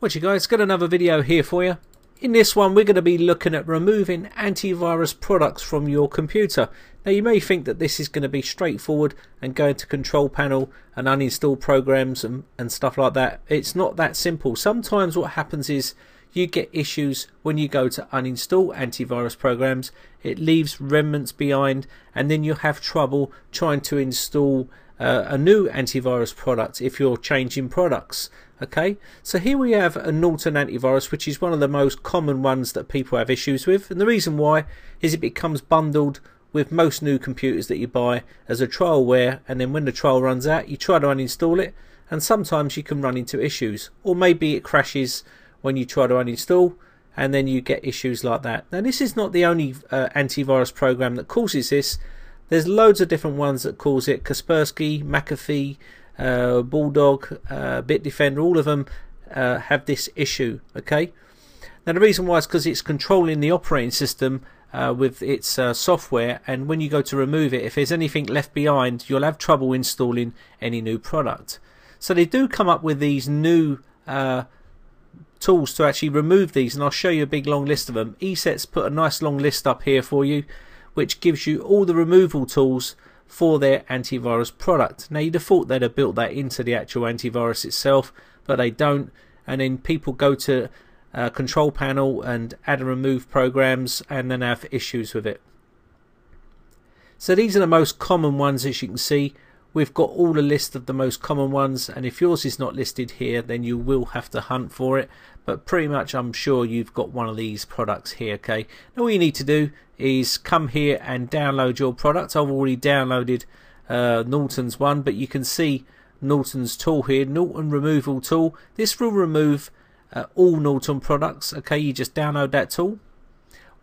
What you guys, got another video here for you. In this one we're going to be looking at removing antivirus products from your computer. Now you may think that this is going to be straightforward and go into control panel and uninstall programs and, and stuff like that. It's not that simple. Sometimes what happens is you get issues when you go to uninstall antivirus programs. It leaves remnants behind and then you have trouble trying to install uh, a new antivirus product if you're changing products okay? So here we have a Norton antivirus which is one of the most common ones that people have issues with. And the reason why is it becomes bundled with most new computers that you buy as a trialware and then when the trial runs out you try to uninstall it and sometimes you can run into issues. Or maybe it crashes when you try to uninstall and then you get issues like that. Now this is not the only uh, antivirus program that causes this there's loads of different ones that cause it. Kaspersky, McAfee, uh, BullGuard, uh, Bitdefender, all of them uh, have this issue. Okay. Now the reason why is because it's controlling the operating system uh, with its uh, software, and when you go to remove it, if there's anything left behind, you'll have trouble installing any new product. So they do come up with these new uh, tools to actually remove these, and I'll show you a big long list of them. ESET's put a nice long list up here for you which gives you all the removal tools for their antivirus product. Now you'd have thought they'd have built that into the actual antivirus itself, but they don't. And then people go to uh, control panel and add and remove programs and then have issues with it. So these are the most common ones as you can see. We've got all the list of the most common ones and if yours is not listed here then you will have to hunt for it but pretty much I'm sure you've got one of these products here okay now all you need to do is come here and download your product I've already downloaded uh, Norton's one but you can see Norton's tool here Norton removal tool this will remove uh, all Norton products okay you just download that tool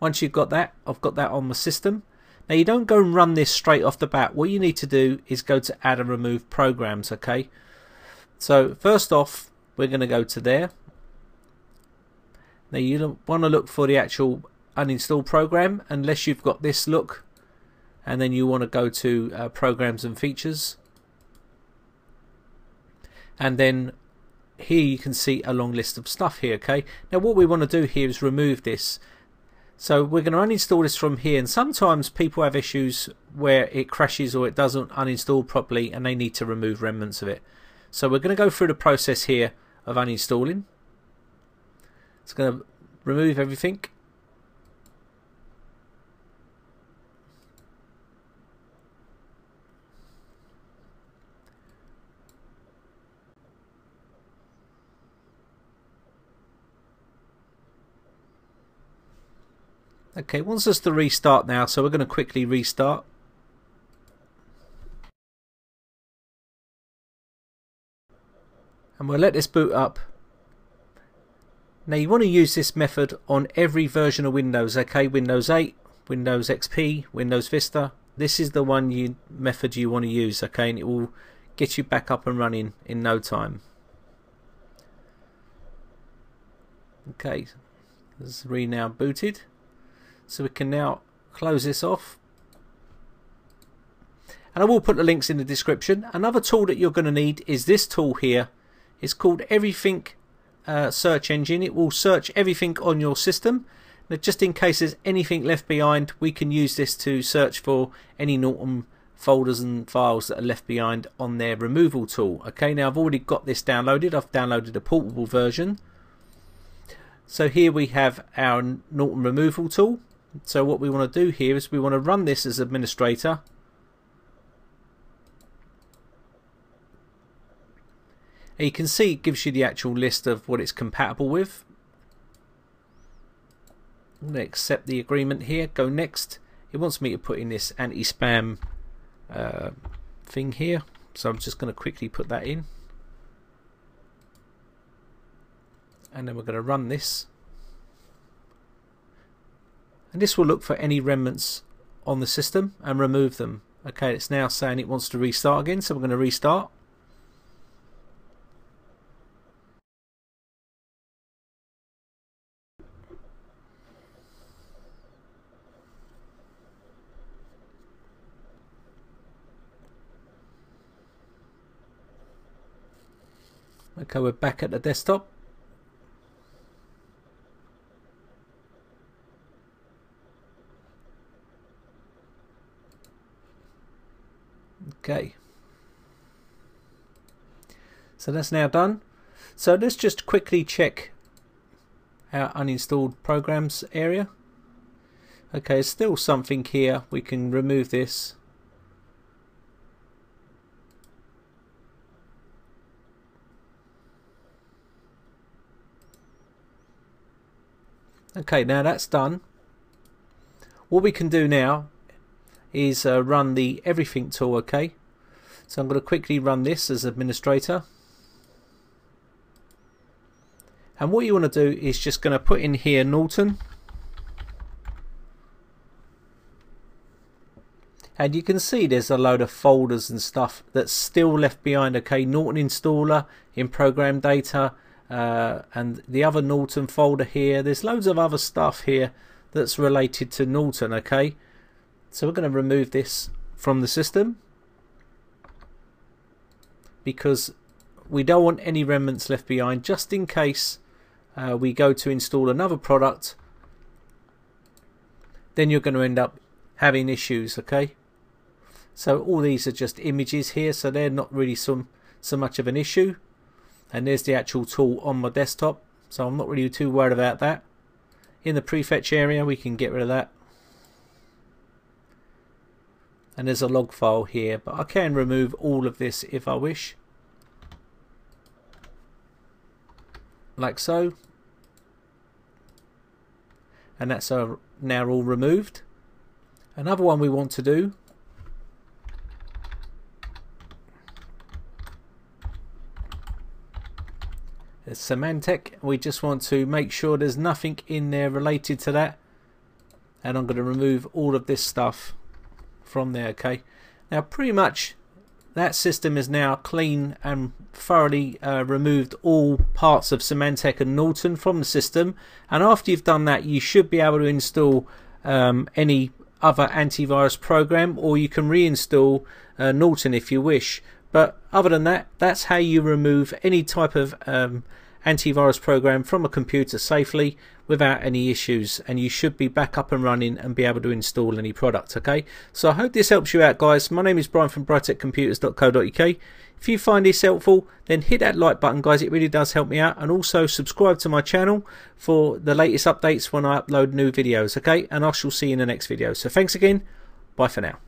once you've got that I've got that on the system now you don't go and run this straight off the bat. What you need to do is go to add and remove programs, okay? So first off, we're going to go to there. Now you want to look for the actual uninstall program unless you've got this look and then you want to go to uh, programs and features and then here you can see a long list of stuff here okay now what we want to do here is remove this so we're going to uninstall this from here and sometimes people have issues where it crashes or it doesn't uninstall properly and they need to remove remnants of it. So we're going to go through the process here of uninstalling. It's going to remove everything Okay, wants us to restart now, so we're going to quickly restart. And we'll let this boot up. Now you want to use this method on every version of Windows, okay? Windows 8, Windows XP, Windows Vista. This is the one you method you want to use, okay? And it will get you back up and running in no time. Okay, is re now booted. So we can now close this off. And I will put the links in the description. Another tool that you're going to need is this tool here. It's called Everything uh, Search Engine. It will search everything on your system. Now, just in case there's anything left behind, we can use this to search for any Norton folders and files that are left behind on their removal tool. Okay, now I've already got this downloaded. I've downloaded a portable version. So here we have our Norton removal tool. So what we want to do here is we want to run this as administrator. And you can see it gives you the actual list of what it's compatible with. I'm going to accept the agreement here, go next. It wants me to put in this anti-spam uh, thing here. So I'm just going to quickly put that in. And then we're going to run this and this will look for any remnants on the system and remove them okay it's now saying it wants to restart again so we're going to restart Okay, we're back at the desktop. Okay. So that's now done. So let's just quickly check our uninstalled programs area. Okay, still something here. We can remove this. Okay, now that's done. What we can do now is uh, run the everything tool, okay? So I'm going to quickly run this as administrator. And what you want to do is just going to put in here Norton. And you can see there's a load of folders and stuff that's still left behind. Okay, Norton installer in program data uh, and the other Norton folder here. There's loads of other stuff here that's related to Norton. Okay, so we're going to remove this from the system. Because we don't want any remnants left behind. Just in case uh, we go to install another product then you're going to end up having issues okay? So all these are just images here so they're not really some so much of an issue. And there's the actual tool on my desktop so I'm not really too worried about that. In the prefetch area we can get rid of that and there's a log file here but I can remove all of this if I wish. Like so. And that's uh, now all removed. Another one we want to do. Is Symantec we just want to make sure there's nothing in there related to that. And I'm going to remove all of this stuff from there okay? Now pretty much that system is now clean and thoroughly uh, removed all parts of Symantec and Norton from the system. And after you've done that you should be able to install um, any other antivirus program or you can reinstall uh, Norton if you wish. But other than that that's how you remove any type of um, antivirus program from a computer safely without any issues and you should be back up and running and be able to install any product okay? So I hope this helps you out guys. My name is Brian from briteccomputers.co.uk if you find this helpful then hit that like button guys. It really does help me out. And also subscribe to my channel for the latest updates when I upload new videos okay? And I shall see you in the next video. So thanks again. Bye for now